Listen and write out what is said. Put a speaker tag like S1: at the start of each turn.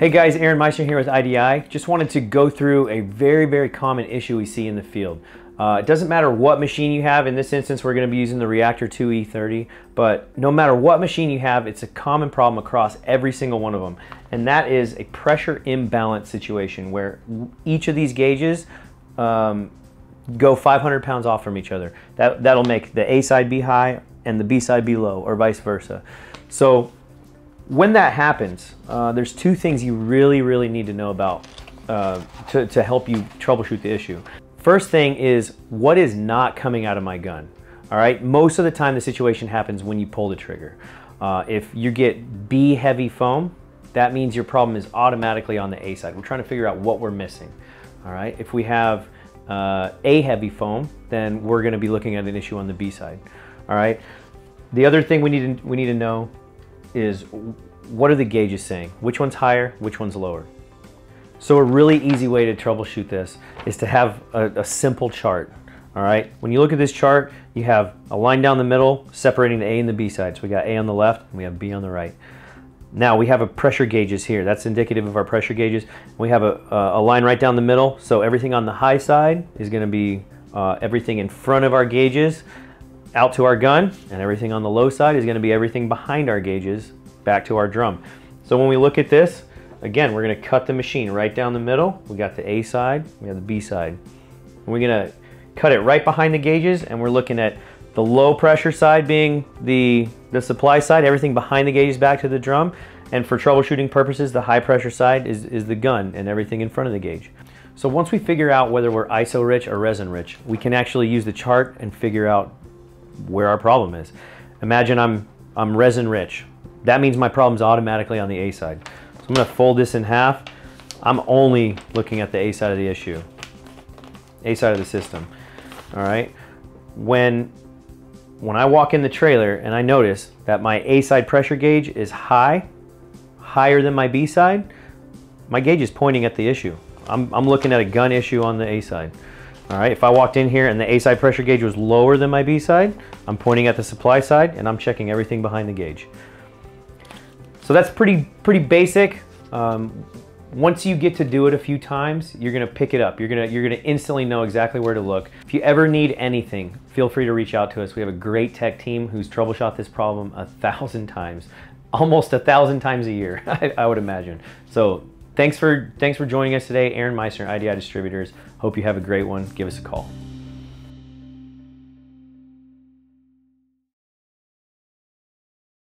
S1: Hey guys, Aaron Meister here with IDI. Just wanted to go through a very, very common issue we see in the field. Uh, it doesn't matter what machine you have. In this instance, we're going to be using the Reactor 2 E30, but no matter what machine you have, it's a common problem across every single one of them. And that is a pressure imbalance situation where each of these gauges um, go 500 pounds off from each other. That, that'll make the A side be high and the B side be low or vice versa. So when that happens, uh, there's two things you really, really need to know about uh, to, to help you troubleshoot the issue. First thing is what is not coming out of my gun. All right, most of the time the situation happens when you pull the trigger. Uh, if you get B heavy foam, that means your problem is automatically on the A side. We're trying to figure out what we're missing. All right, if we have uh, A heavy foam, then we're going to be looking at an issue on the B side. All right. The other thing we need to, we need to know is what are the gauges saying? Which one's higher, which one's lower? So a really easy way to troubleshoot this is to have a, a, simple chart. All right, when you look at this chart, you have a line down the middle separating the A and the B side. So we got A on the left and we have B on the right. Now we have a pressure gauges here. That's indicative of our pressure gauges. We have a, a line right down the middle. So everything on the high side is gonna be uh, everything in front of our gauges out to our gun and everything on the low side is gonna be everything behind our gauges back to our drum. So when we look at this, again, we're gonna cut the machine right down the middle. We got the A side, we have the B side. We're gonna cut it right behind the gauges and we're looking at the low pressure side being the, the supply side, everything behind the gauges back to the drum. And for troubleshooting purposes, the high pressure side is, is the gun and everything in front of the gauge. So once we figure out whether we're ISO rich or resin rich, we can actually use the chart and figure out where our problem is. Imagine I'm, I'm resin rich. That means my problem's automatically on the A side. So I'm gonna fold this in half. I'm only looking at the A side of the issue, A side of the system, all right? When, when I walk in the trailer and I notice that my A side pressure gauge is high, higher than my B side, my gauge is pointing at the issue. I'm, I'm looking at a gun issue on the A side. All right, if I walked in here and the A side pressure gauge was lower than my B side, I'm pointing at the supply side and I'm checking everything behind the gauge. So that's pretty, pretty basic. Um, once you get to do it a few times, you're gonna pick it up. You're gonna, you're gonna instantly know exactly where to look. If you ever need anything, feel free to reach out to us. We have a great tech team who's troubleshot this problem a thousand times, almost a thousand times a year, I, I would imagine. So Thanks for, thanks for joining us today. Aaron Meister, IDI Distributors. Hope you have a great one. Give us a call.